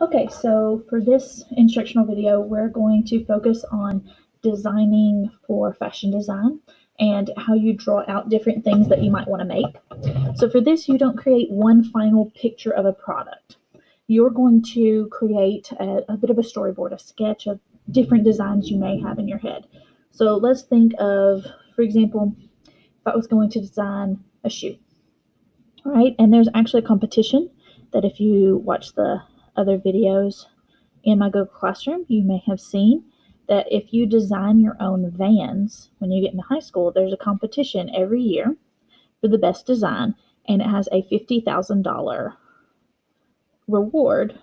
Okay, so for this instructional video, we're going to focus on designing for fashion design and how you draw out different things that you might want to make. So for this, you don't create one final picture of a product. You're going to create a, a bit of a storyboard, a sketch of different designs you may have in your head. So let's think of, for example, if I was going to design a shoe. All right, and there's actually a competition that if you watch the other videos in my Google Classroom, you may have seen that if you design your own vans when you get into high school, there's a competition every year for the best design, and it has a $50,000 reward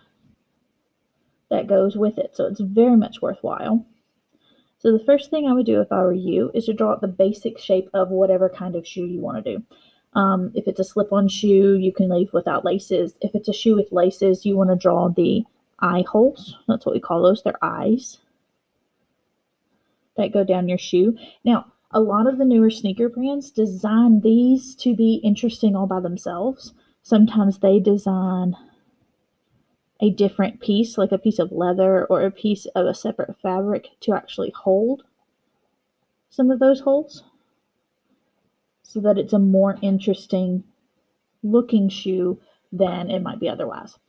that goes with it. So it's very much worthwhile. So the first thing I would do if I were you is to draw out the basic shape of whatever kind of shoe you want to do. Um, if it's a slip on shoe, you can leave without laces. If it's a shoe with laces, you want to draw the eye holes. That's what we call those. They're eyes that go down your shoe. Now, a lot of the newer sneaker brands design these to be interesting all by themselves. Sometimes they design a different piece, like a piece of leather or a piece of a separate fabric, to actually hold some of those holes so that it's a more interesting looking shoe than it might be otherwise.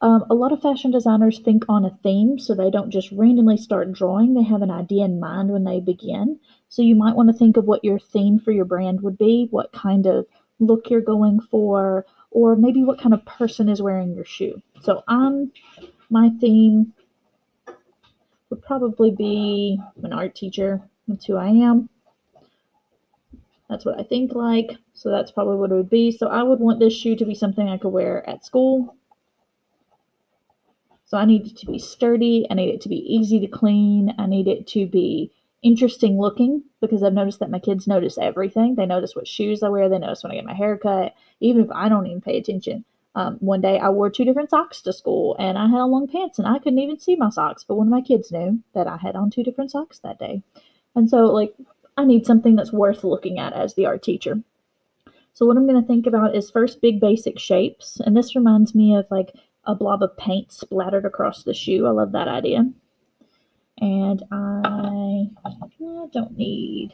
Um, a lot of fashion designers think on a theme, so they don't just randomly start drawing. They have an idea in mind when they begin. So you might want to think of what your theme for your brand would be, what kind of look you're going for, or maybe what kind of person is wearing your shoe. So I'm my theme would probably be an art teacher. That's who I am. That's what I think like. So that's probably what it would be. So I would want this shoe to be something I could wear at school. So I need it to be sturdy. I need it to be easy to clean. I need it to be interesting looking because I've noticed that my kids notice everything. They notice what shoes I wear. They notice when I get my hair cut, even if I don't even pay attention. Um, one day I wore two different socks to school and I had on long pants and I couldn't even see my socks, but one of my kids knew that I had on two different socks that day. And so, like, I need something that's worth looking at as the art teacher. So what I'm going to think about is first big basic shapes. And this reminds me of like a blob of paint splattered across the shoe. I love that idea. And I, don't need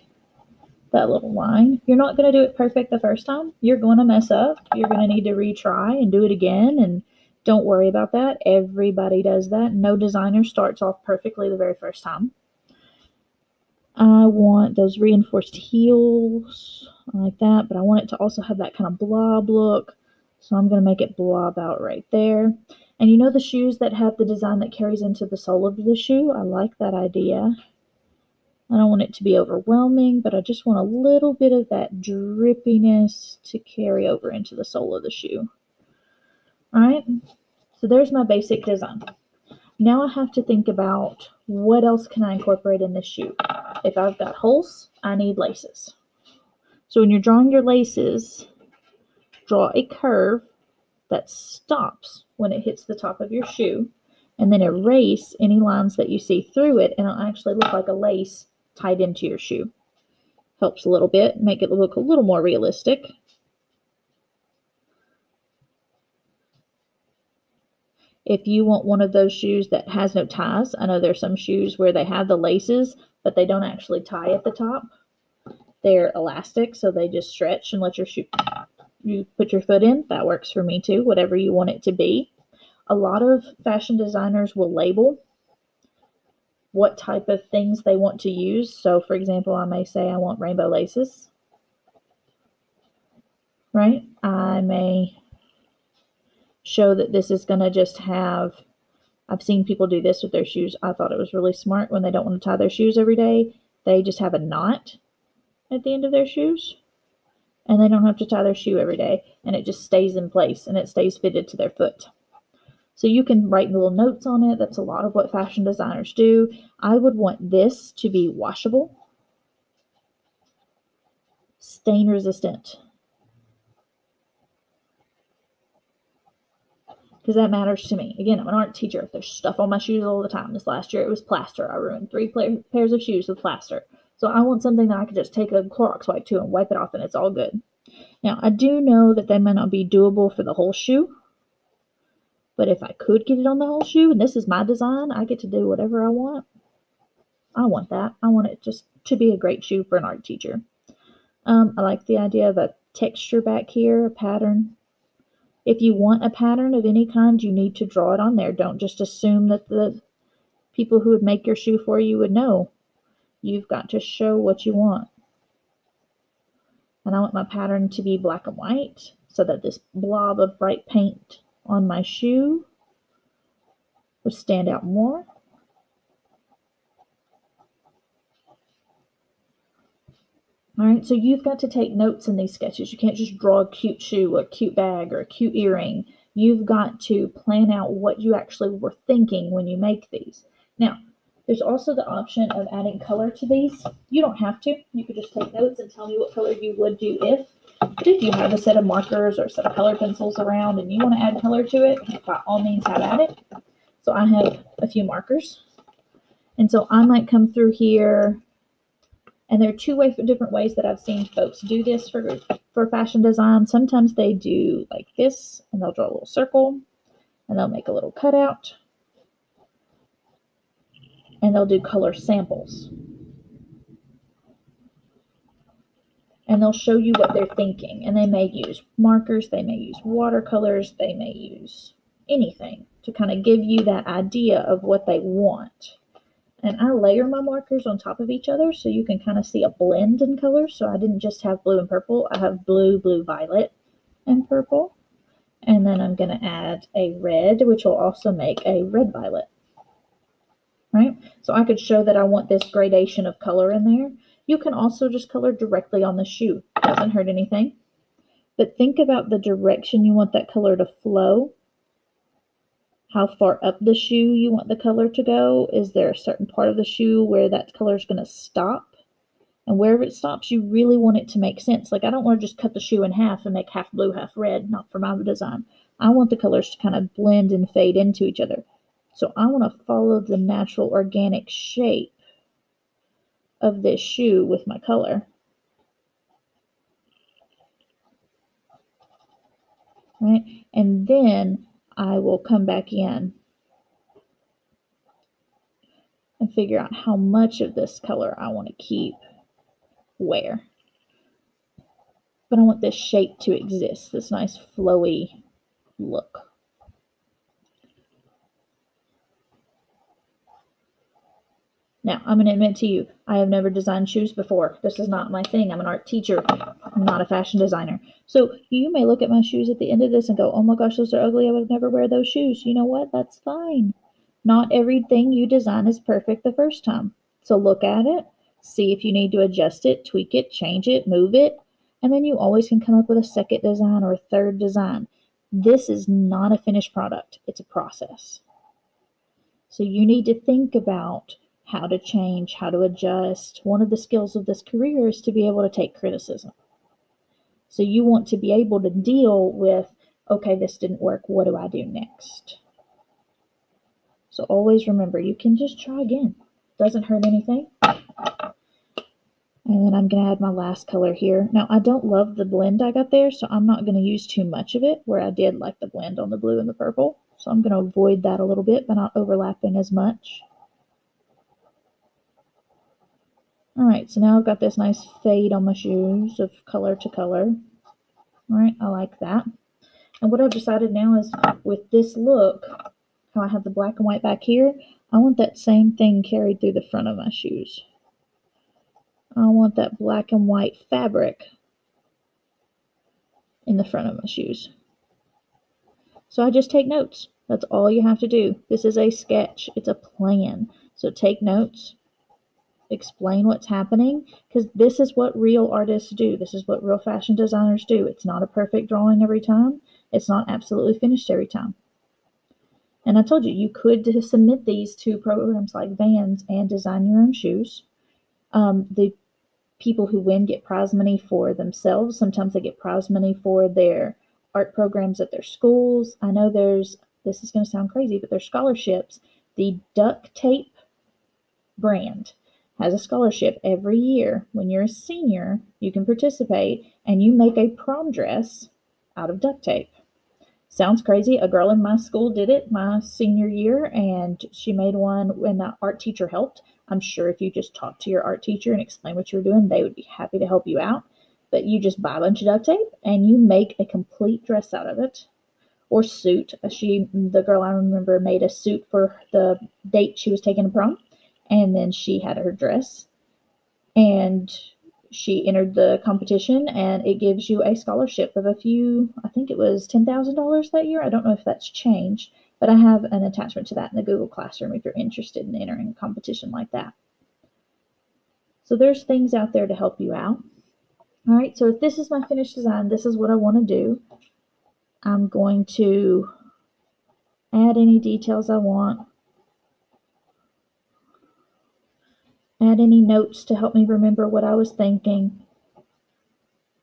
that little line. You're not going to do it perfect the first time. You're going to mess up. You're going to need to retry and do it again. And don't worry about that. Everybody does that. No designer starts off perfectly the very first time. I want those reinforced heels like that, but I want it to also have that kind of blob look. So I'm going to make it blob out right there. And you know the shoes that have the design that carries into the sole of the shoe? I like that idea. I don't want it to be overwhelming, but I just want a little bit of that drippiness to carry over into the sole of the shoe. All right, so there's my basic design. Now I have to think about what else can I incorporate in this shoe? If I've got holes, I need laces. So when you're drawing your laces, draw a curve that stops when it hits the top of your shoe and then erase any lines that you see through it and it'll actually look like a lace tied into your shoe. Helps a little bit, make it look a little more realistic. If you want one of those shoes that has no ties, I know there's some shoes where they have the laces, but they don't actually tie at the top. They're elastic, so they just stretch and let your shoe you put your foot in. That works for me too, whatever you want it to be. A lot of fashion designers will label what type of things they want to use. So, for example, I may say I want rainbow laces, right? I may show that this is going to just have I've seen people do this with their shoes. I thought it was really smart when they don't want to tie their shoes every day. They just have a knot at the end of their shoes and they don't have to tie their shoe every day and it just stays in place and it stays fitted to their foot. So you can write little notes on it. That's a lot of what fashion designers do. I would want this to be washable, stain resistant, because that matters to me. Again, I'm an art teacher. There's stuff on my shoes all the time. This last year it was plaster. I ruined three pairs of shoes with plaster. So I want something that I could just take a Clorox wipe to and wipe it off and it's all good. Now, I do know that they might not be doable for the whole shoe, But if I could get it on the whole shoe and this is my design, I get to do whatever I want. I want that. I want it just to be a great shoe for an art teacher. Um, I like the idea of a texture back here, a pattern. If you want a pattern of any kind, you need to draw it on there. Don't just assume that the people who would make your shoe for you would know. You've got to show what you want. And I want my pattern to be black and white so that this blob of bright paint on my shoe would stand out more. All right, so you've got to take notes in these sketches. You can't just draw a cute shoe, a cute bag, or a cute earring. You've got to plan out what you actually were thinking when you make these. Now, there's also the option of adding color to these. You don't have to. You could just take notes and tell me what color you would do if. But if you have a set of markers or of color pencils around and you want to add color to it, by all means have at it. So I have a few markers. And so I might come through here and there are two way, different ways that I've seen folks do this for, for fashion design. Sometimes they do like this and they'll draw a little circle and they'll make a little cutout and they'll do color samples. And they'll show you what they're thinking. And they may use markers, they may use watercolors, they may use anything to kind of give you that idea of what they want. And I layer my markers on top of each other so you can kind of see a blend in colors. So I didn't just have blue and purple, I have blue, blue, violet, and purple. And then I'm going to add a red, which will also make a red violet. Right? So I could show that I want this gradation of color in there. You can also just color directly on the shoe. Doesn't hurt anything. But think about the direction you want that color to flow how far up the shoe you want the color to go. Is there a certain part of the shoe where that color is going to stop? And wherever it stops, you really want it to make sense. Like, I don't want to just cut the shoe in half and make half blue, half red, not for my design. I want the colors to kind of blend and fade into each other. So I want to follow the natural organic shape of this shoe with my color. Right? And then I will come back in and figure out how much of this color I want to keep where. But I want this shape to exist, this nice flowy look. Now, I'm going to admit to you, I have never designed shoes before. This is not my thing. I'm an art teacher, I'm not a fashion designer. So you may look at my shoes at the end of this and go, oh my gosh, those are ugly. I would never wear those shoes. You know what? That's fine. Not everything you design is perfect the first time. So look at it, see if you need to adjust it, tweak it, change it, move it, and then you always can come up with a second design or a third design. This is not a finished product, it's a process. So you need to think about how to change, how to adjust. One of the skills of this career is to be able to take criticism. So you want to be able to deal with, okay, this didn't work. What do I do next? So always remember, you can just try again. Doesn't hurt anything. And then I'm going to add my last color here. Now, I don't love the blend I got there, so I'm not going to use too much of it, where I did like the blend on the blue and the purple. So I'm going to avoid that a little bit, but not overlapping as much. All right, so now I've got this nice fade on my shoes of color to color. All right, I like that. And what I've decided now is with this look, how I have the black and white back here, I want that same thing carried through the front of my shoes. I want that black and white fabric in the front of my shoes. So I just take notes. That's all you have to do. This is a sketch. It's a plan. So take notes explain what's happening because this is what real artists do. This is what real fashion designers do. It's not a perfect drawing every time, it's not absolutely finished every time. And I told you, you could submit these to programs like Vans and design your own shoes. Um, the people who win get prize money for themselves. Sometimes they get prize money for their art programs at their schools. I know there's, this is going to sound crazy, but there's scholarships. The duct tape brand has a scholarship every year. When you're a senior, you can participate and you make a prom dress out of duct tape. sounds crazy. A girl in my school did it my senior year, and she made one when the art teacher helped. I'm sure if you just talk to your art teacher and explain what you're doing, they would be happy to help you out. But you just buy a bunch of duct tape and you make a complete dress out of it or suit. She, the girl I remember, made a suit for the date she was taking to prom, and then she had her dress, and she entered the competition, and it gives you a scholarship of a few. I think it was ten thousand dollars that year. I don't know if that's changed, but I have an attachment to that in the Google Classroom if you're interested in entering a competition like that. So there's things out there to help you out. All right, so if this is my finished design, this is what I want to do. I'm going to add any details I want. Add any notes to help me remember what I was thinking.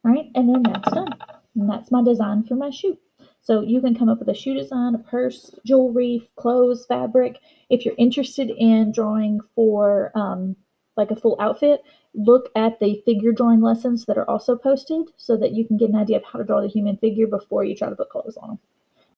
All right, and then that's done. And that's my design for my shoe. So you can come up with a shoe design, a purse, jewelry, clothes, fabric. If you're interested in drawing for um, like a full outfit, look at the figure drawing lessons that are also posted so that you can get an idea of how to draw the human figure before you try to put clothes on them.